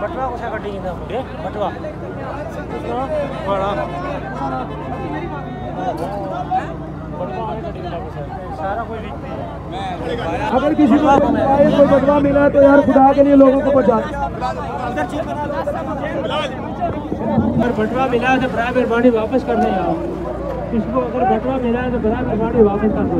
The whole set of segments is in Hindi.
बटवा को सा कटिंग था मुझे बटवा बड़ा अगर किसी को कोई बटवा मिला है तो यार खुदा के लिए लोगों को पहुँचा अगर बटवा मिला है तो बड़ा मेहरबानी वापस कर दे यार किसको अगर बटवा मिला है तो बड़ा मेहरबानी वापस कर दो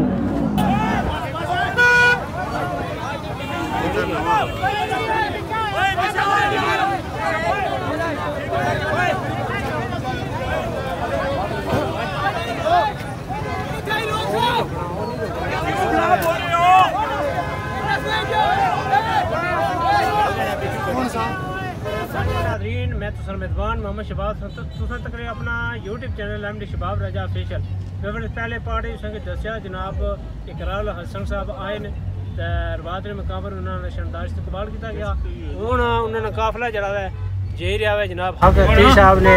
नादरीन मैं तुसन मेज़बान मोहम्मद शबाब तुसन तक अपना यूट्यूब चैनल एम डी शबाब रजा ऑफिशियल मैं पहले पार्ट संग दसिया जनाब इकराल हसन साहब आए ने ते रवात ने मकाम पर उन्होंने शनदाश इस्तकबाल किया गया हूँ उन्होंने काफिला जड़ा है जे रहा है जनाब हक साहब ने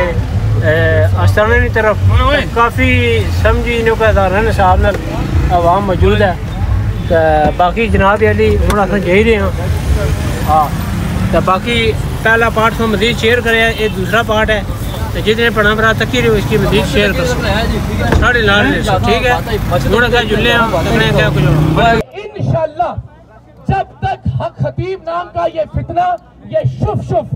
आस्थाने की तरफ़ काफ़ी समझी इन्होंने साहब नाल आवाम मौजूद है। ते बाकी जनाब अली हूँ अस जाई रहे हैं हाँ तो बाकी पहला पार्ट तो मजीद शेयर करे, ये दूसरा पार्ट है। तो जितने पढ़ा भरा तक ही इसकी मजीद शेयर कर। साढ़े लाल ठीक है? थोड़ा सा जुल्ले हैं क्या कुछ इंशाल्लाह, जब तक हक खतीब नाम का ये फितना, ये शुभ शुभ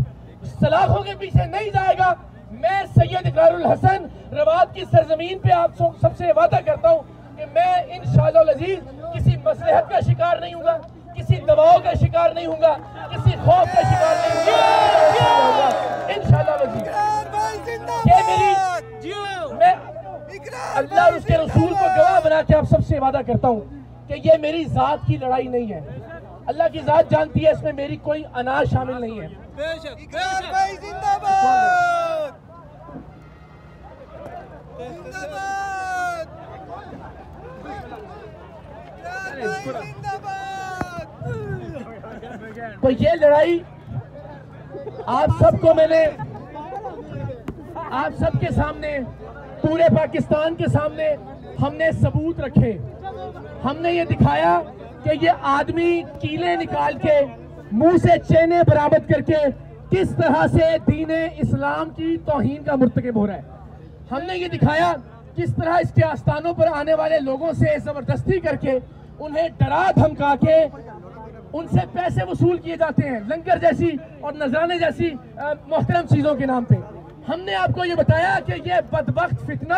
सलाखों के पीछे नहीं जाएगा, मैं सैयद इकरारुल हसन रवात की सरजमीन पे आप सबसे वादा करता हूँ कि मैं इन शाह किसी मसलहत का शिकार नहीं हूँगा किसी दबाव का शिकार नहीं हूँगा किसी खौफ का शिकार नहीं हूँगा इंशाल्लाह ये मेरी मैं अल्लाह और उसके रसूल को गवाह बना के आप सबसे वादा करता हूँ कि ये मेरी जात की लड़ाई नहीं है। अल्लाह की जात जानती है इसमें मेरी कोई अनाज शामिल नहीं है। जिंदाबाद। तो ये लड़ाई? आप सबको मैंने, आप सबके सामने, पूरे पाकिस्तान के सामने हमने सबूत रखे। हमने ये दिखाया कि ये आदमी कीले निकाल के मुँह से चेने बरामद करके किस तरह से दीन इस्लाम की तोहीन का मुर्तकब हो रहा है। हमने ये दिखाया किस तरह इसके आस्थानों पर आने वाले लोगों से ज़बरदस्ती करके उन्हें डरा धमका के उनसे पैसे वसूल किए जाते हैं लंगर जैसी और नजराने जैसी मोहतरम चीज़ों के नाम पे। हमने आपको ये बताया कि ये बदबख्त फितना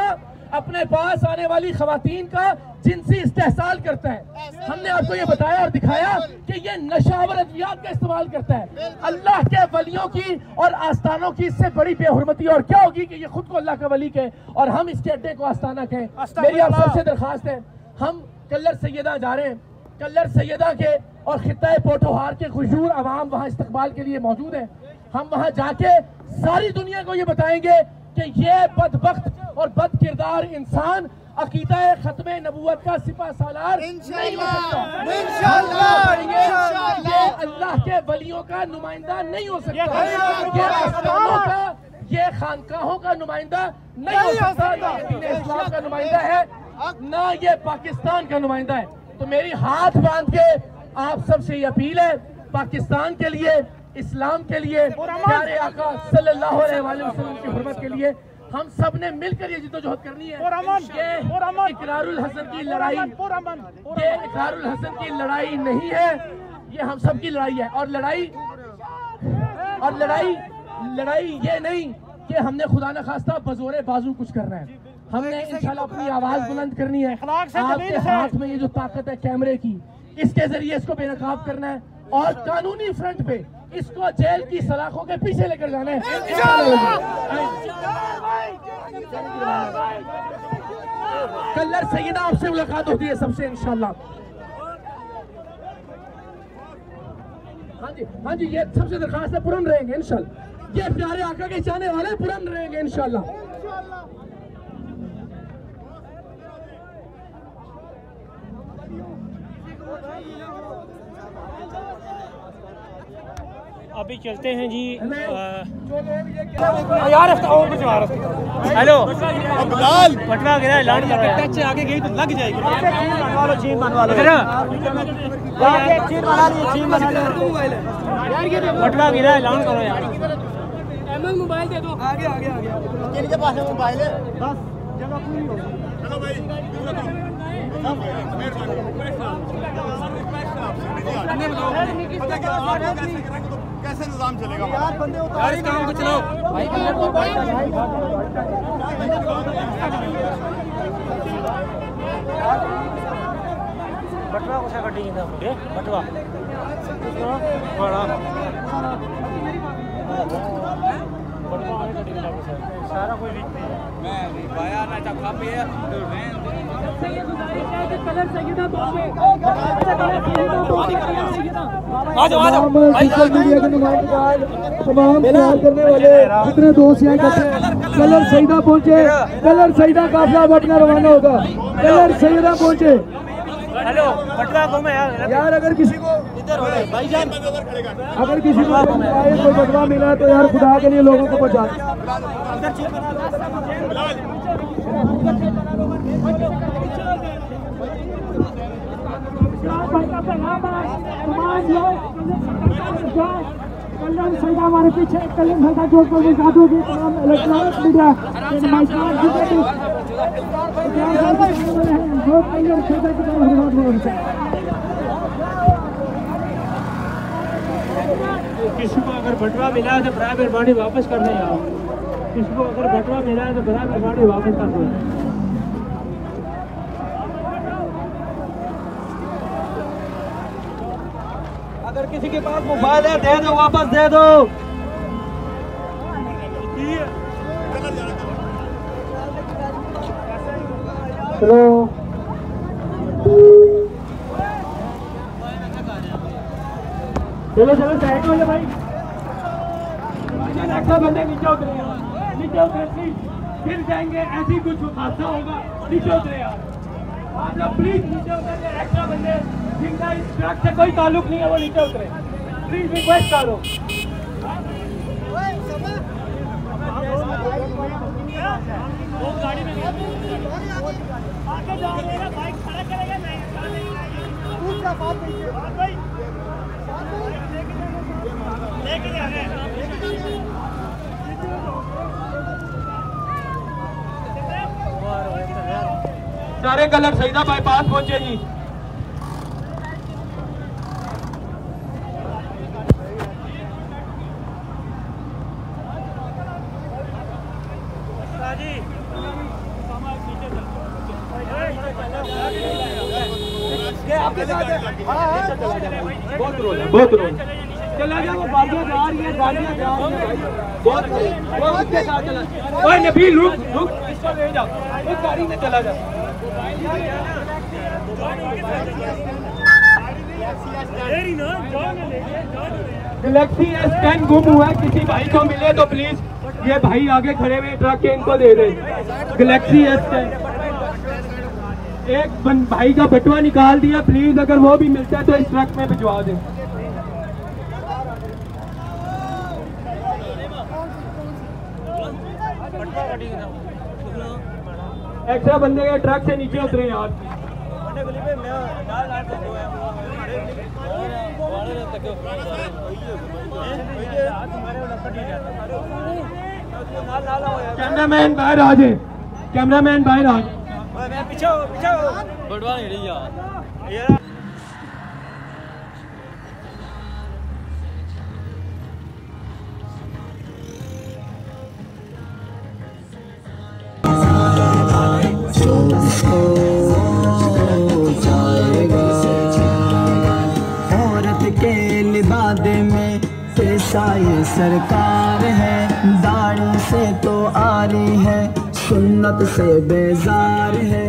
अपने पास आने वाली खवातीन का जिनसी इस्तेसाल करता है। हमने आपको ये बताया और दिखाया कि ये नशावर अद्वियात का इस्तेमाल करता है। अल्लाह के वलियों की और आस्थानों की इससे बड़ी बेहरमती और क्या होगी कि ये खुद को अल्लाह का वली कहे और हम इसके अड्डे को आस्थाना कहें। मेरी आप सबसे दरखास्त है हम कल्लर सैयदा जा रहे हैं। कल्लर सैदा के और खिता पोटोहार के खुशूर अवाम वहाँ इस्तकबाल के लिए मौजूद है। हम वहाँ जाके सारी दुनिया को ये बताएँगे कि ये बदबख्त और बद किरदार इंसान अकीदा खत्म नबूत का सिपा सालार। ये अल्लाह के वलियों का नुमाइंदा नहीं हो सकता। ये आस्थानों का ये खानकाहों का नुमाइंदा नहीं हो सकता। इस्लाम का नुमाइंदा है ना ये पाकिस्तान का नुमाइंदा है। तो मेरी हाथ बाँध के आप सबसे ये अपील है पाकिस्तान के लिए इस्लाम के लिए प्यारे आका सल्लल्लाहु अलैहि वसल्लम की हुर्मत के लिए हम सबने मिलकर ये जिद्दोजहद करनी है। ये इकरारुल हसन की लड़ाई ये इकरारुल हसन की लड़ाई नहीं है ये हम सब की लड़ाई है। और लड़ाई और लड़ाई लड़ाई ये नहीं कि हमने खुदा न खास्ता बजोरे बाजू कुछ करना है। हमने इंशाल्लाह अपनी आवाज़ बुलंद करनी है। आपके हाथ में ये जो ताकत है कैमरे की इसके ज़रिए इसको बेनकाब करना है और कानूनी फ्रंट पे इसको जेल की सलाखों के पीछे लेकर जाना है। कलर सईदा आपसे मुलाकात होती है सबसे इंशाल्लाह। हाँ जी हाँ जी ये सबसे दरखास्त है पुरन रहेंगे इंशाल्लाह। ये प्यारे आका के चाहने वाले पुरन रहेंगे इंशाल्लाह। अभी चलते हैं जी अ, यार हेलो। पटवा गिरा लाड़ टच आगे गई तो लग जाएगी। इधर चीन बना ली चीन बना ली। बटवा गिरा ऐलान करो यार। चलो भाई दूर रखो सब मेहरबानी पता क्या आपको कैसे निज़ाम चलेगा यार काम को चलाओ बटवा कुछ कटिंग था मुझे बटवा बड़ा बटवा सारा कोई नहीं है। मैं बाया ना तो मैं आ जाओ। आ जाओ सोशल मीडिया के नुमाइंदगार तमाम प्यार करने वाले जितने दोस्त यहाँ इकट्ठे हैं कलर सईदा पहुँचे कलर सईदा काफिला बटना रवाना होगा कलर सईदा पहुँचे। हेलो बटवा को मैं यार यार अगर किसी को अगर किसी को कोई बदवा मिला तो यार खुदा के लिए लोगों को पहुँचा कल्याण सैदा हमारे पीछे कल्याण सैदा जो को भी साधु की तमाम इलेक्ट्रॉनिक मीडिया किसी को अगर बटवा मिला है तो बड़ा मेहरबानी वापस कर आप किसी को अगर बटवा मिला है तो बड़ा मेहरबानी वापस कर दो। अगर किसी के पास मोबाइल है, दे दो, वापस दे दो। चलो। चलो चलो साइड हो भाई। बंदे नीचे उतरे नीचे उतरे प्लीज़ फिर जाएँगे, ऐसे कुछ हादसा होगा। नीचे उतरे आप लोग प्लीज़ नीचे उतरे एक्स्ट्रा बंदे। जिनका इस ट्रक से कोई ताल्लुक नहीं है, वो नीचे उतरे। प्लीज़ रिक्वेस्ट करो आगे जाओ मेरा बाइक खड़ा करेगा नहीं लेके जा रहे हैं सारे कलर सही था बाईपास पहुँचे जी। बहुत रोल है बहुत रोल चला जा वो रुक रुक गैलेक्सी एस टेन गुम हुआ किसी भाई को मिले तो प्लीज़ ये भाई आगे खड़े हुए ट्रक के इनको दे दे गैलेक्सी एस टेन एक बन, भाई का बटुआ निकाल दिया प्लीज़ अगर वो भी मिलता है तो इस ट्रक में भिजवा दें। एक्स्ट्रा बंदे के ट्रक से नीचे उतरे यार। कैमरामैन बाहर आ जाए। कैमरामैन बाहर आ जाए। पीछे पीछे बटवा नहीं रही यार। औरत के लिबादे में पैसा ये सरकार है दाढ़ी से तो आ रही है। सुन्नत से बेजार है।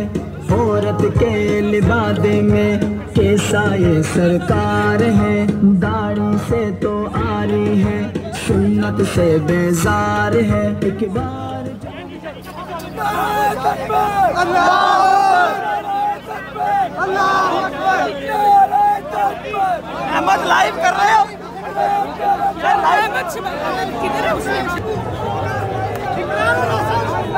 औरत के लिबादे में कैसा ये सरकार है? दाढ़ी से तो आ रही है, सुन्नत से बेजार है। एक बार अहमद लाइव कर रहे हो? इस्लाम का बोलबाला भाई जिंदाबाद